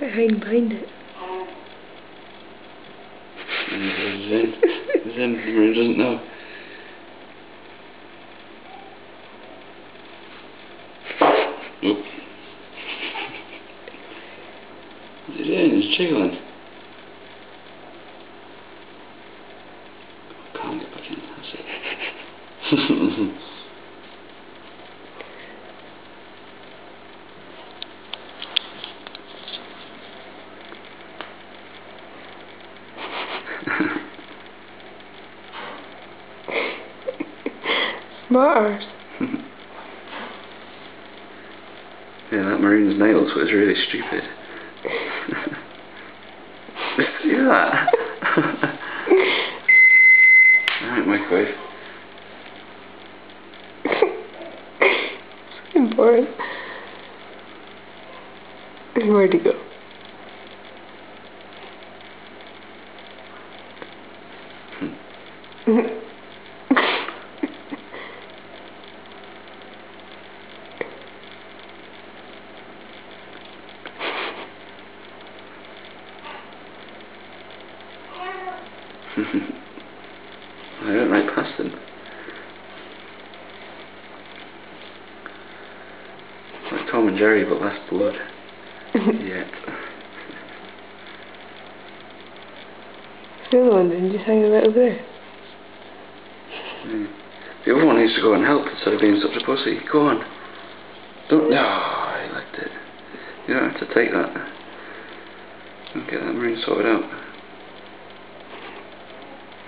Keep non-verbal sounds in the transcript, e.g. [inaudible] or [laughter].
Behind it. Zen. Zen Marine doesn't know. What's he doing? He's jiggling. Can't get back in, that's it. [laughs] Mars. [laughs] yeah, that maroon's nails was really stupid. [laughs] See that? [laughs] Alright, microwave. so boring. Where'd he go? Hmm. [laughs] I don't like past them. Like Tom and Jerry, but less blood. [laughs] Yet. The other one didn't just hang right over there. Mm. The other one needs to go and help instead of being such a pussy. Go on. Don't. No, I liked it. You don't have to take that. Get that marine sorted out.